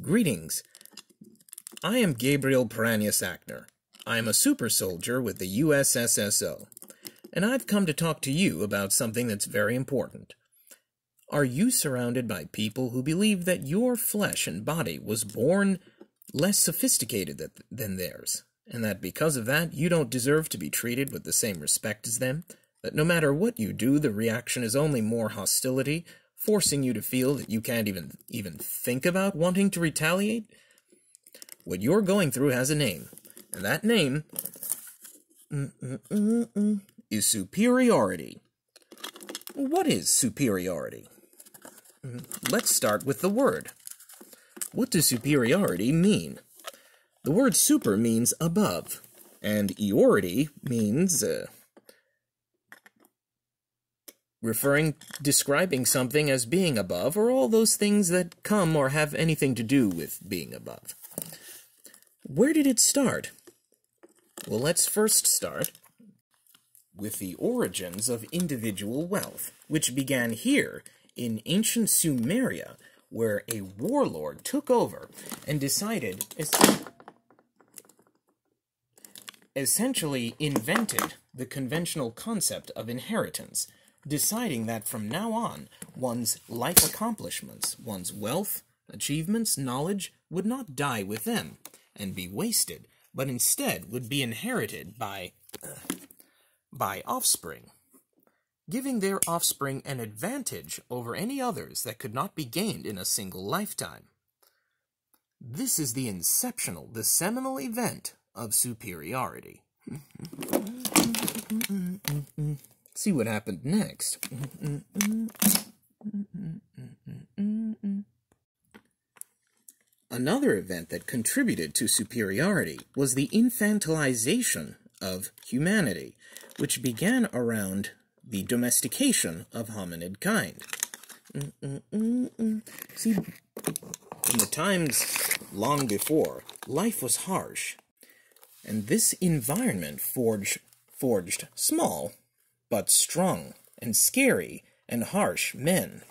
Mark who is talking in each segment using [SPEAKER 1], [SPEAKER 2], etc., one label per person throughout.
[SPEAKER 1] Greetings. I am Gabriel Peranious Akner. I am a super soldier with the USSSO, and I've come to talk to you about something that's very important. Are you surrounded by people who believe that your flesh and body was born less sophisticated than theirs, and that because of that you don't deserve to be treated with the same respect as them? That no matter what you do, the reaction is only more hostility, forcing you to feel that you can't even even think about wanting to retaliate? What you're going through has a name, and that name is superiority. What is superiority? Let's start with the word. What does superiority mean? The word super means above, and eority means uh, referring, describing something as being above, or all those things that come or have anything to do with being above. Where did it start? Well, let's first start with the origins of individual wealth, which began here in ancient Sumeria, where a warlord took over and decided, essentially invented the conventional concept of inheritance, deciding that from now on, one's life accomplishments, one's wealth, achievements, knowledge, would not die with them and be wasted, but instead would be inherited by, uh, by offspring giving their offspring an advantage over any others that could not be gained in a single lifetime. This is the inceptional, the seminal event of superiority. See what happened next. Another event that contributed to superiority was the infantilization of humanity, which began around the domestication of hominid kind. See, in the times long before, life was harsh, and this environment forged, forged small, but strong, and scary, and harsh men.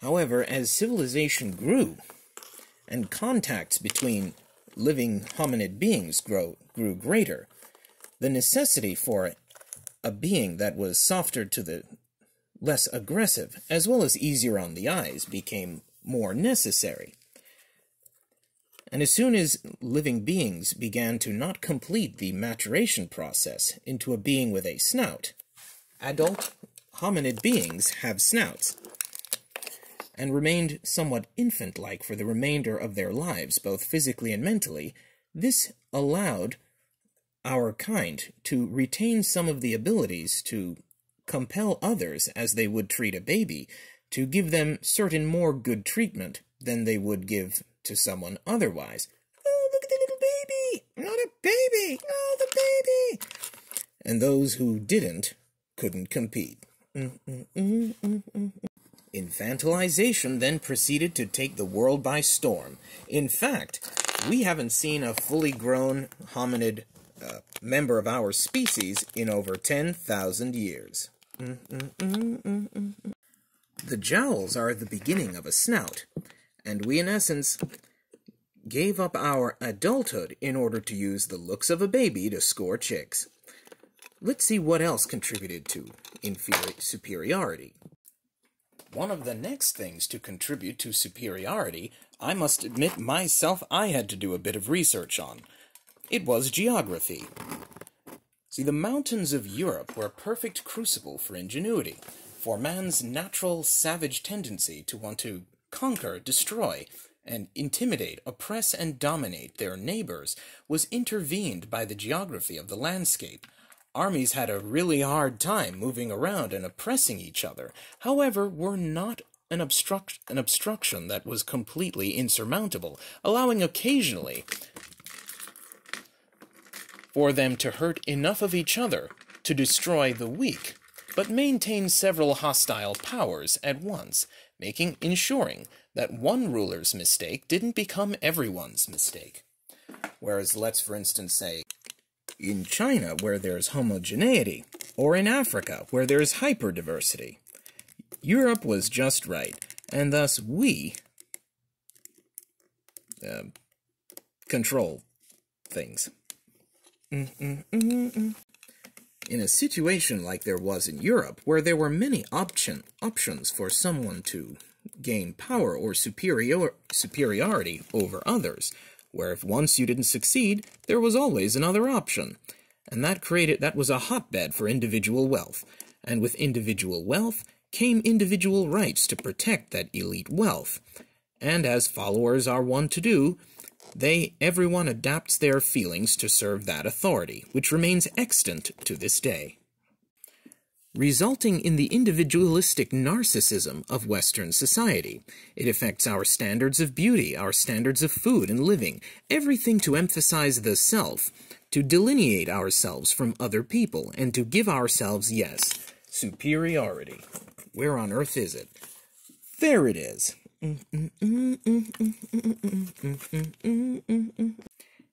[SPEAKER 1] However, as civilization grew, and contacts between living hominid beings grow, grew greater, the necessity for a being that was softer to the less aggressive, as well as easier on the eyes, became more necessary. And as soon as living beings began to not complete the maturation process into a being with a snout, adult hominid beings have snouts, and remained somewhat infant-like for the remainder of their lives, both physically and mentally, this allowed our kind to retain some of the abilities to compel others as they would treat a baby, to give them certain more good treatment than they would give to someone otherwise. Oh, look at the little baby! Not a baby! Oh, the baby! And those who didn't couldn't compete. Mm, mm, mm, Infantilization then proceeded to take the world by storm. In fact, we haven't seen a fully grown hominid uh, member of our species in over 10,000 years. The jowls are the beginning of a snout, and we, in essence, gave up our adulthood in order to use the looks of a baby to score chicks. Let's see what else contributed to inferi superiority. One of the next things to contribute to superiority, I must admit myself I had to do a bit of research on. It was geography. See, the mountains of Europe were a perfect crucible for ingenuity, for man's natural savage tendency to want to conquer, destroy, and intimidate, oppress, and dominate their neighbors was intervened by the geography of the landscape. Armies had a really hard time moving around and oppressing each other, however, were not an, obstruct an obstruction that was completely insurmountable, allowing occasionally for them to hurt enough of each other to destroy the weak, but maintain several hostile powers at once, making ensuring that one ruler's mistake didn't become everyone's mistake. Whereas let's for instance say in China, where there's homogeneity, or in Africa, where there's hyperdiversity. Europe was just right, and thus we uh, control things. Mm, mm, mm, In a situation like there was in Europe, where there were many option, options for someone to gain power or superior, superiority over others, where if once you didn't succeed, there was always another option. And that created that was a hotbed for individual wealth. And with individual wealth came individual rights to protect that elite wealth. And as followers are wont to do, they everyone adapts their feelings to serve that authority, which remains extant to this day resulting in the individualistic narcissism of Western society. It affects our standards of beauty, our standards of food and living, everything to emphasize the self, to delineate ourselves from other people, and to give ourselves, yes, superiority. Where on earth is it? There it is.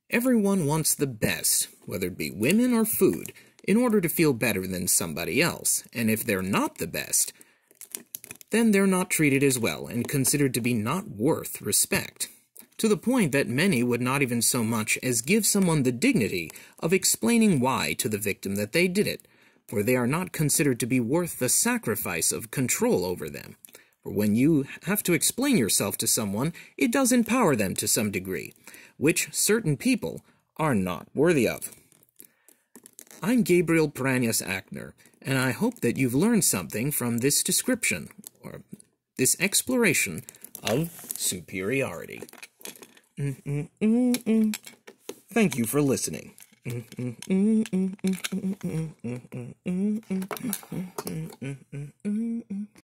[SPEAKER 1] Everyone wants the best, whether it be women or food, in order to feel better than somebody else, and if they're not the best, then they're not treated as well and considered to be not worth respect. To the point that many would not even so much as give someone the dignity of explaining why to the victim that they did it, for they are not considered to be worth the sacrifice of control over them. For when you have to explain yourself to someone, it does empower them to some degree, which certain people are not worthy of. I'm Gabriel Peranious Akner, and I hope that you've learned something from this description, or this exploration of superiority. Thank you for listening.